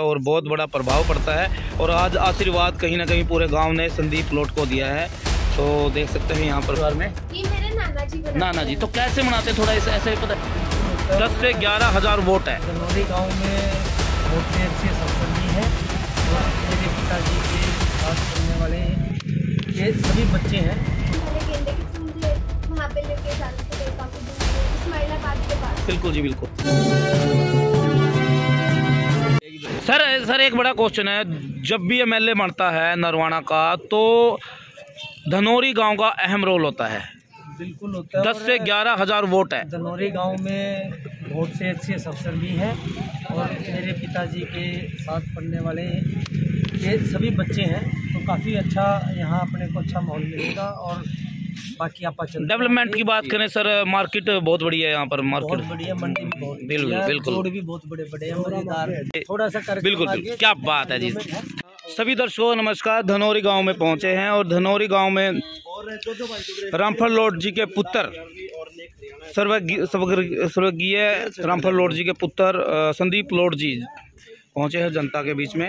और बहुत बड़ा प्रभाव पड़ता है और आज आशीर्वाद कहीं ना कहीं पूरे गाँव ने संदीप लोट को दिया है। तो देख सकते हैं यहाँ पर। में? ये मेरे नाना जी नाना जी तो कैसे मनाते हैं? थोड़ा इस ऐसे पता दस से ग्यारह हज़ार वोट है। गाँव में बहुत ही अच्छी है। और मेरे पिताजी के साथ वाले ये सभी बच्चे हैं। वहाँ पे लेके बिल्कुल जी बिल्कुल। सर सर एक बड़ा क्वेश्चन है। जब भी एमएलए बनता है नरवाना का तो धनौरी गाँव का अहम रोल होता है। बिल्कुल होता है दस से ग्यारह हज़ार वोट है। जनवरी गाँव में बहुत से अच्छे अफसर भी हैं और मेरे पिताजी के साथ पढ़ने वाले ये सभी बच्चे हैं तो काफ़ी अच्छा यहाँ अपने को अच्छा माहौल मिलेगा और बाकी आप डेवलपमेंट की बात करें सर मार्केट बहुत बढ़िया है यहाँ पर बहुत मार्केट बढ़िया मंडी भी बहुत बिल्कुल, बिल्कुल। रोड भी बहुत बड़े बड़े हैं मज़ेदार थोड़ा सा बिल्कुल बिल्कुल। क्या बात है जी। सभी दर्शकों नमस्कार। धनौरी गाँव में पहुँचे हैं और धनौरी गाँव में रामफल लॉर्ड जी के पुत्र स्वर्गीय रामफल लॉर्ड जी के पुत्र संदीप लॉर्ड जी पहुँचे हैं जनता के बीच में।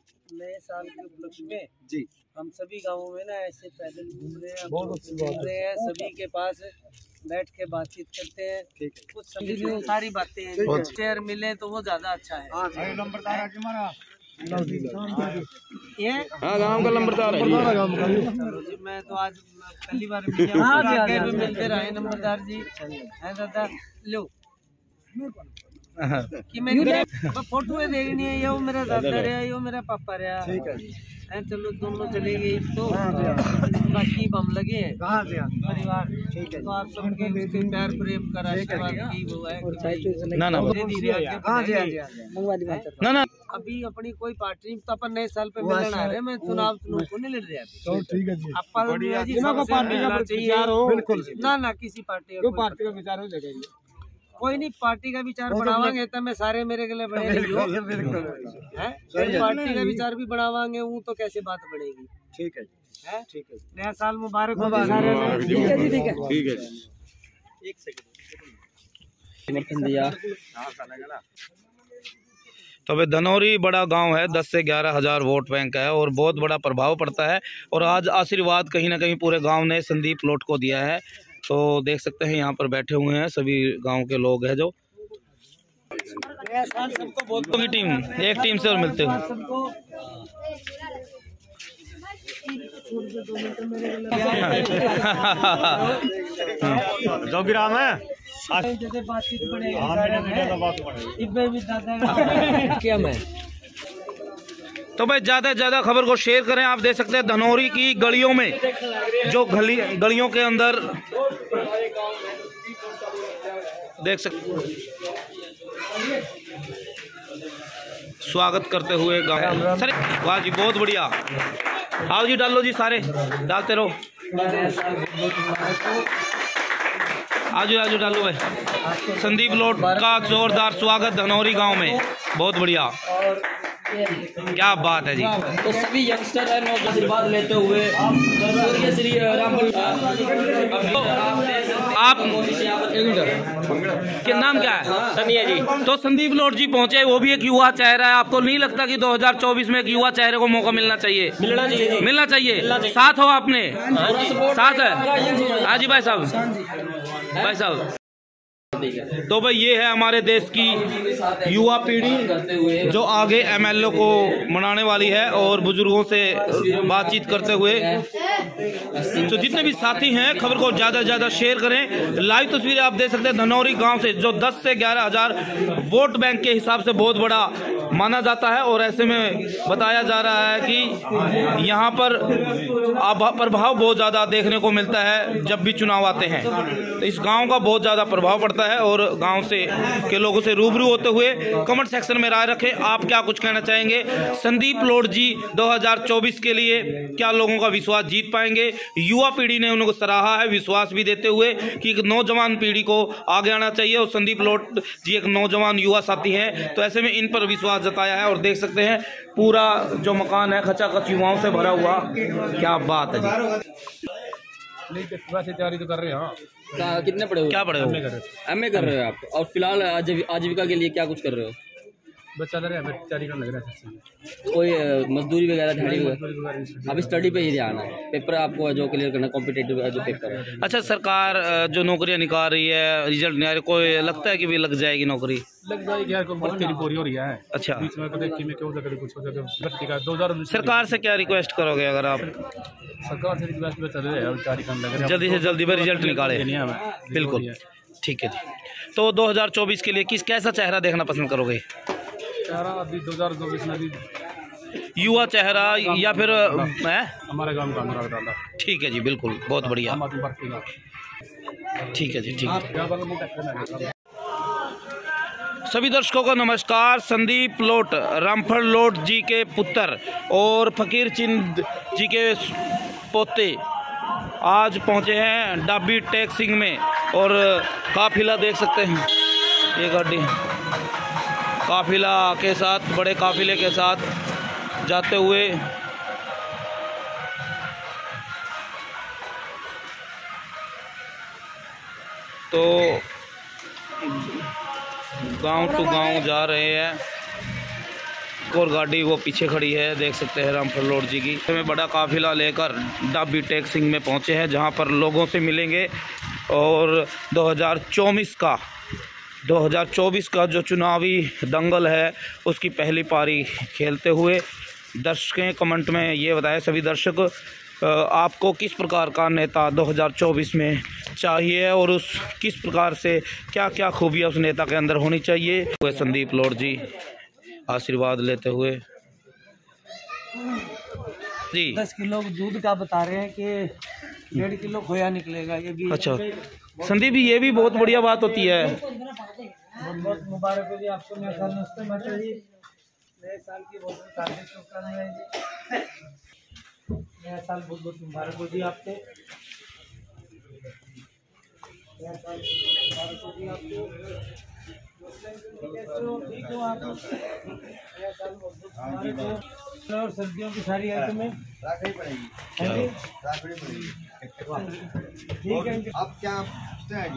नए साल के उपलक्ष्य में जी। हम सभी गाँवों में ना ऐसे पैदल घूम रहे हैं बहुत घूम रहे हैं सभी के पास बैठ के बातचीत करते हैं। कुछ समझ में सारी बातें हैं। चेयर मिले तो वो ज़्यादा अच्छा है। ये? हाँ गाँव का नंबरदार है। जी। मैं तो आज पहली बार मिले हूँ। मिलते रहे नंबरदार जी। है दादा लो। कि मैं फ़ोटो देखनी है यो मेरा दादा रहा यो मेरा पापा रहा। ठीक है। चलो दोनों चले गए तो बाकी हम लगे हैं। परिवार ठीक है। तो आप सबके प्यार प्रेम का आशीर्वाद की वो है कि ना ना। ना ना। अभी अपनी कोई पार्टी तो अपन नए साल पे मिलने आ रहे हैं। मैं चुनाव चुनाव को नहीं लड़ रहा अभी। ठीक है जी। अपन जी सबसे मिलना चाहिए। बिल्कुल। ना ना किसी पार्टी का पार्टी का विचार हो जाएगा कोई नहीं पार्टी का विचार बढ़ावांगे तो मैं सारे मेरे गले बड़े नहीं पार्टी का विचार भी बढ़ावांगे हूँ तो कैसे बात बढ़ेगी? ठीक है है? ठीक है नया साल मुबारक हो ठीक है जी ठीक है। ठीक है एक सेकंड दिया। तो भाई धनौरी बड़ा गाँव है दस से ग्यारह हज़ार वोट बैंक है और बहुत बड़ा प्रभाव पड़ता है और आज आशीर्वाद कहीं ना कहीं पूरे गाँव ने संदीप लोट को दिया है। तो देख सकते हैं यहाँ पर बैठे हुए हैं सभी गाँव के लोग हैं जो। सबको की टीम एक टीम से और मिलते हुए सबको जोगीराम है? जैसे बातचीत बढ़ेगी। सारे भी क्या मैं? तो भाई, ज़्यादा से ज़्यादा खबर को शेयर करें। आप देख सकते हैं धनौरी की गलियों में, जो गली, गलियों के अंदर देख सकते स्वागत करते हुए गाँव सर, वाह जी, बहुत बढ़िया। आओ जी, डालो जी सारे, डालते रहो। आजू आजू, डालो भाई। संदीप लोट का जोरदार स्वागत धनौरी गाँव में। बहुत बढ़िया। क्या बात है जी। तो सभी यंगस्टर है नो आशीर्वाद लेते हुए। श्री आप क्या नाम क्या है? सनिया जी। तो संदीप लोट जी पहुँचे वो भी एक युवा चेहरा है। आपको नहीं लगता कि 2024 में एक युवा चेहरे को मौका मिलना चाहिए? मिलना चाहिए मिलना चाहिए। साथ हो आपने? हाँ साथ है? हाँ जी। भाई साहब। भाई साहब। तो भाई ये है हमारे देश की युवा पीढ़ी, जो आगे एमएलए को मनाने वाली है और बुज़ुर्गों से बातचीत करते हुए। तो जितने भी साथी हैं, खबर को ज़्यादा ज़्यादा शेयर करें। लाइव तस्वीरें आप देख सकते हैं। धनौरी गाँव से, जो 10 से ग्यारह हज़ार वोट बैंक के हिसाब से बहुत बड़ा माना जाता है और ऐसे में बताया जा रहा है कि यहाँ पर प्रभाव बहुत ज़्यादा देखने को मिलता है जब भी चुनाव आते हैं। तो इस गाँव का बहुत ज़्यादा प्रभाव पड़ता है और गाँव से के लोगों से रूबरू होते हुए कमेंट सेक्शन में राय रखें। आप क्या कुछ कहना चाहेंगे? संदीप लोड जी 2024 के लिए क्या लोगों का विश्वास जीत पाएँगे? युवा पीढ़ी ने उनको सराहा है विश्वास भी देते हुए कि एक नौजवान पीढ़ी को आगे आना चाहिए और संदीप लोट जी एक नौजवान युवा साथी हैं। तो ऐसे में इन पर विश्वास जताया है और देख सकते हैं पूरा जो मकान है खचा खच युवाओं से भरा हुआ। क्या बात है जी। वैसे तैयारी तो कर रहे हैं हाँ। कितने पड़े हो? क्या पढ़े हो? एमए कर रहे हो। आप? और फ़िलहाल आजीविका के लिए क्या कुछ कर रहे हो? बच्चा दे रहे हैं तैयारी करने लग रहा है कोई मजदूरी वगैरह दिहाड़ी वगैरह वगैरह अभी स्टडी पे ही ध्यान है। पेपर आपको जो क्लियर करना कॉम्पिटेटिव जो पेपर है। अच्छा सरकार जो नौकरियाँ निकाल रही है रिज़ल्ट नहीं आ रही कोई लगता है कि भी लग जाएगी नौकरी? लग जाएगी यार कोई भर्ती पूरी हो रही है। अच्छा। बीच में कभी की क्यों कभी कुछ हो जाए भर्ती का दो हज़ार सरकार से क्या रिक्वेस्ट करोगे अगर आप? सरकार से रिक्वेस्ट में चल रहे हैं तैयारी करने लग रहे हैं। जल्दी से जल्दी में रिज़ल्ट निकाले। बिल्कुल। ठीक है जी। तो 2024 के लिए किस कैसा चेहरा देखना पसंद करोगे? चारा अभी दो हज़ार चौबीस में अभी युवा चेहरा या फिर है। हमारे गाँव का अनुराग डाला ठीक है जी बिल्कुल बहुत बढ़िया। पार्टी का। ठीक है जी ठीक है। है सभी दर्शकों को नमस्कार संदीप लोट रामफल लोट जी के पुत्र और फकीर चिंद जी के पोते आज पहुँचे हैं डाबी टैक्सिंग में और काफिला देख सकते हैं। ये गाड़ी काफिला के साथ, बड़े काफिले के साथ जाते हुए तो गाँव टू गाँव जा रहे हैं। और गाड़ी वो पीछे खड़ी है, देख सकते हैं रामफल लोड जी की। हमें बड़ा काफिला लेकर डाबी टेक सिंह में पहुँचे हैं, जहाँ पर लोगों से मिलेंगे। और 2024 का 2024 का जो चुनावी दंगल है उसकी पहली पारी खेलते हुए दर्शकें कमेंट में ये बताएँ सभी दर्शक आपको किस प्रकार का नेता 2024 में चाहिए और उस किस प्रकार से क्या क्या खूबियाँ उस नेता के अंदर होनी चाहिए? हुए संदीप लोड जी आशीर्वाद लेते हुए। जी। दस किलो दूध का बता रहे हैं कि डेढ़ किलो खोया निकलेगा ये भी अच्छा। संदीप जी ये भी बहुत बढ़िया बात होती है। बहुत बहुत मुबारक हो जी आपको। नया साल नमस्ते माता जी। नए साल की बहुत बहुत हार्दिक शुभकामनाएँ जी। नया साल बहुत बहुत मुबारक हो जी आपको। नया साल मुबारक हो जी आपको। और सर्दियों की सारी आइटमें हाँ जी। ठीक है। अब क्या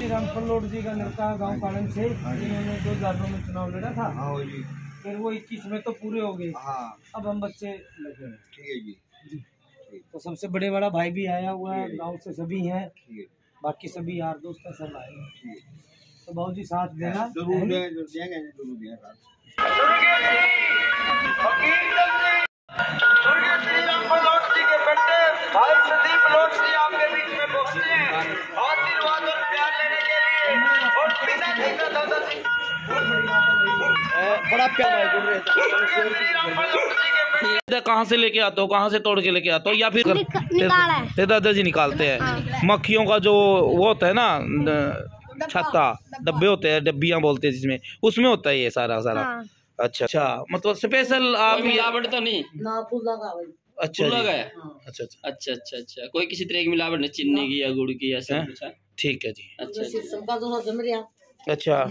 रामफल लोड जी का लड़का गाँव पालन से जिन्होंने दो हज़ार नौ में चुनाव लड़ा था। हाँ जी। फिर वो इक्कीस में तो पूरे हो गए। हाँ। अब हम बच्चे लगे ठीक है जी। तो सबसे बड़े बड़ा भाई भी आया हुआ है गाँव से सभी हैं। है। बाकी सभी यार दोस्त हैं सब आए हैं। है। तो जी साथ देना। ज़रूर देंगे देंगे ज़रूर देंगे बड़ा प्यार कहाँ से लेके आते हो कहाँ से तोड़ के लेके आते हो या फिर निक- दादाजी निकालते हैं। मक्खियों का जो वो होता है न- छत्ता डब्बे। होते हैं डब्बियाँ बोलते हैं जिसमें। उसमें होता है ये सारा सारा। हाँ। अच्छा अच्छा। मतलब स्पेशल आप मिलावट तो नहीं? अच्छा। है? अच्छा अच्छा। अच्छा अच्छा अच्छा। कोई किसी तरह की मिलावट नहीं? चीनी की या गुड़ की हैं? कुछ ठीक है जी। अच्छा अच्छा। अच्छा।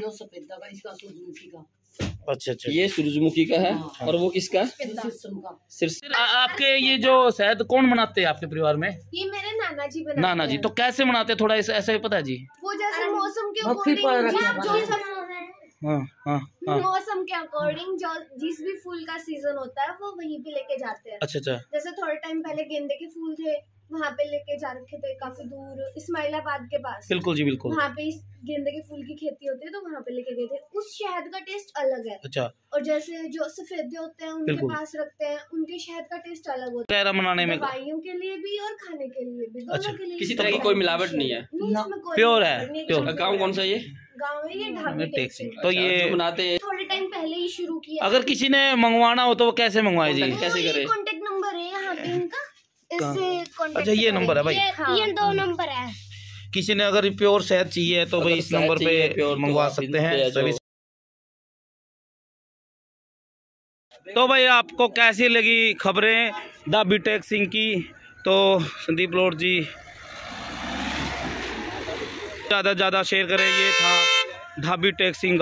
अच्छा अच्छा। ये सूरजमुखी का है? और वो किसका? आपके ये जो शहद कौन बनाते हैं आपके परिवार में? ये मेरे नाना जी बनाते नाना जी तो कैसे मनाते हैं? थोड़ा ऐसा ही पता है जी। वो जैसे मौसम के अकॉर्डिंग जो सब हाँ हाँ हाँ। मौसम के अकॉर्डिंग जो जिस भी फूल का सीज़न होता है वो वहीं पे लेके जाते हैं। अच्छा अच्छा। जैसे थोड़े टाइम पहले गेंदे के फूल थे वहाँ पे लेके जा रखे थे काफ़ी दूर इस्माइलाबाद के पास। बिल्कुल जी बिल्कुल। वहाँ पे इस गेंदे के फूल की खेती होती है तो वहाँ पे लेके गए थे। उस शहद का टेस्ट अलग है। अच्छा। और जैसे जो सफेदे होते हैं उनके पास रखते हैं उनके शहद का टेस्ट अलग होता है। में दवाइयों के लिए भी और खाने के लिए भी दोनों अच्छा, के लिए किसी तरह की कोई मिलावट नहीं है। नहीं, इसमें कोई प्योर है। है। गाँव कौन सा ये? गाँव है ये ढाबे। तो ये बनाते थोड़े टाइम पहले ही शुरू किया अगर किसी ने मंगवाना हो तो वो कैसे मंगवाए जी? कैसे करे? कांटेक्ट नंबर है यहाँ पे इनका। इससे अच्छा ये नंबर है भाई। हाँ। ये दो नंबर है। किसी ने अगर प्योर शहद चाहिए तो भाई इस नंबर पे तो मंगवा सकते हैं तो भाई आपको कैसी लगी खबरें? द बीटेक सिंह की। तो संदीप लोड जी ज़्यादा से ज़्यादा शेयर करें ये था ढाबी टेक सिंह